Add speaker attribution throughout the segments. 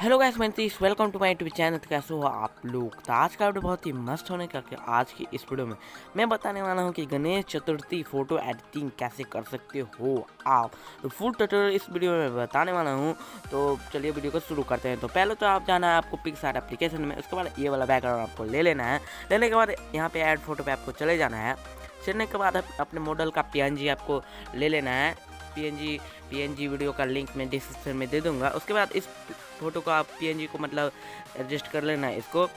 Speaker 1: Hello guys मैं welcome to my YouTube channel कैसे हो आप लोग? तो आज का वीडियो बहुत ही मस्त होने का कि आज की इस वीडियो में मैं बताने वाला हूँ कि गणेश चतुर्थी फ़ोटो एडिटिंग कैसे कर सकते हो आप? तो फुल ट्यूटोरियल इस वीडियो में बताने वाला हूँ। तो चलिए वीडियो को शुरू करते हैं। तो पहले तो आप जाना है आपको पिक्सार्ट एप्लीकेशन में। उसके बाद ये वाला बैकग्राउंड आपको ले लेना है। लेने के बाद यहाँ पर एड फ़ोटो पे आपको चले जाना है। चलने के बाद अपने मॉडल का पीएनजी आपको ले लेना है। पीएनजी पीएनजी वीडियो का लिंक मैं डिस्क्रिप्शन में दे दूँगा। उसके बाद इस फ़ोटो को आप पीएनजी को मतलब एडजस्ट कर लेना है इसको।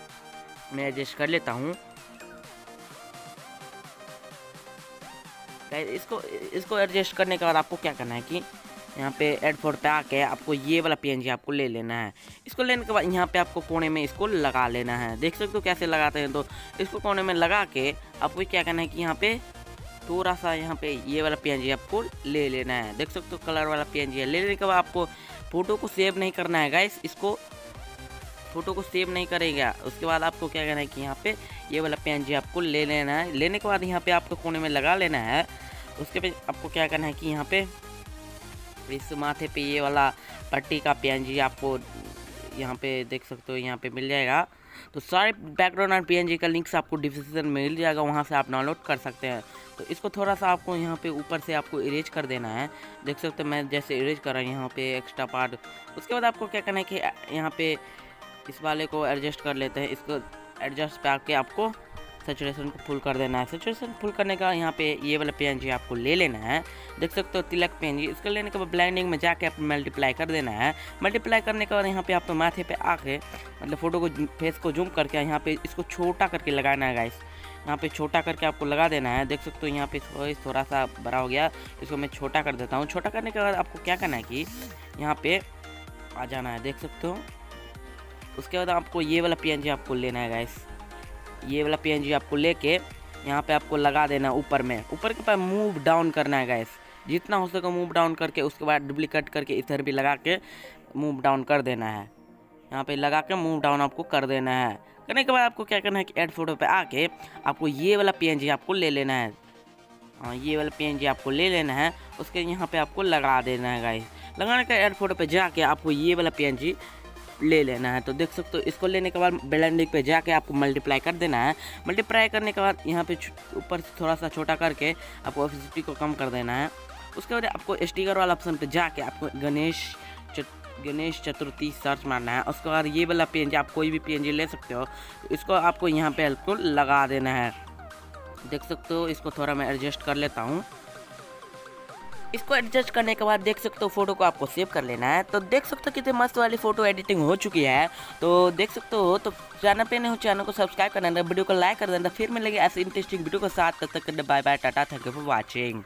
Speaker 1: मैं एडजस्ट कर लेता हूँ। इसको इसको एडजस्ट करने के बाद आपको क्या करना है कि यहाँ पे एड फोर पे आके आपको ये वाला पीएनजी आपको ले लेना है। इसको लेने के बाद यहाँ पे आपको कोने में इसको लगा लेना है। देख सकते हो कैसे लगाते हैं तो इसको कोने में लगा के आपको क्या करना है कि यहाँ पे थोड़ा सा यहाँ पे ये वाला पीएनजी आपको ले लेना है। देख सकते हो कलर वाला पी है। ले लेने के बाद आपको फ़ोटो को सेव नहीं करना है गाइस इसको फ़ोटो को सेव नहीं करेगा। उसके बाद आपको क्या करना है कि यहाँ पे ये वाला पी आपको ले लेना है। लेने के बाद यहाँ पे आपको कोने में लगा लेना है। उसके बाद आपको क्या करना है कि यहाँ पे इस माथे पे ये वाला पट्टी का पी आपको यहाँ पे देख सकते हो, यहाँ पे मिल जाएगा। तो सारे बैकग्राउंड और पी का लिंक्स आपको डिस्क्रिप्शन में मिल जाएगा, वहाँ से आप डाउनलोड कर सकते हैं। तो इसको थोड़ा सा आपको यहाँ पे ऊपर से आपको इरेज कर देना है। देख सकते हो मैं जैसे इरेज कर रहा हूँ यहाँ पे एक्स्ट्रा पार्ट उसके बाद आपको क्या करना है कि यहाँ पे इस वाले को एडजस्ट कर लेते हैं। इसको एडजस्ट करके आपको सेचुरेशन को फुल कर देना है। सेचुरेशन फुल करने का यहाँ पे ये वाला पेन जी आपको ले लेना है। देख सकते हो तिलक जी इसको लेने के बाद ब्लाइंडिंग में जाके आप मल्टीप्लाई कर देना है। मल्टीप्लाई करने के बाद यहाँ पे आप तो माथे पे आके मतलब फ़ोटो को फेस को जूम करके यहाँ पे इसको छोटा करके लगाना है गाइस यहाँ पे छोटा करके आपको लगा देना है। देख सकते हो यहाँ पे थोड़ा सा बड़ा हो गया। इसको मैं छोटा कर देता हूँ। छोटा करने के बाद आपको क्या करना है कि यहाँ पे आ जाना है। देख सकते हो। उसके बाद आपको ये वाला पीएनजी आपको लेना है गाइस ये वाला पीएनजी आपको लेके यहाँ पे आपको लगा देना है ऊपर में। ऊपर के पास मूव डाउन करना है गैस जितना हो सके मूव डाउन करके, उसके बाद डुप्लीकेट करके इधर भी लगा के मूव डाउन कर देना है। यहाँ पे लगा के मूव डाउन आपको कर देना है। करने के बाद आपको क्या करना है कि एड फ़ोटो पे आके आपको ये वाला पीएनजी आपको ले लेना है। हाँ ये वाला पी आपको ले लेना है, उसके यहाँ पे आपको लगा देना है गाइस लगाने के एड फ़ोटो पे जाके आपको ये वाला पीएनजी ले लेना है। तो देख सकते हो, इसको लेने के बाद ब्लेंडिंग पे जाके आपको मल्टीप्लाई कर देना है। मल्टीप्लाई करने के बाद यहाँ पे ऊपर से थोड़ा सा छोटा करके आपको ऑफिसिटी को कम कर देना है। उसके बाद आपको स्टिकर वाला ऑप्शन पे जाके आपको गणेश गणेश चतुर्थी सर्च मारना है। उसके बाद ये वाला PNG आप कोई भी PNG ले सकते हो। इसको आपको यहाँ पे बिल्कुल लगा देना है। देख सकते हो, इसको थोड़ा मैं एडजस्ट कर लेता हूँ। इसको एडजस्ट करने के बाद देख सकते हो फ़ोटो को आपको सेव कर लेना है। तो देख सकते हो कितने मस्त वाली फ़ोटो एडिटिंग हो चुकी है। तो देख सकते हो तो चैनल पे नहीं हो चैनल को सब्सक्राइब कर देना वीडियो को लाइक कर देना, फिर मिलेंगे ऐसे इंटरेस्टिंग वीडियो के साथ, तब तक bye bye tata thank you for watching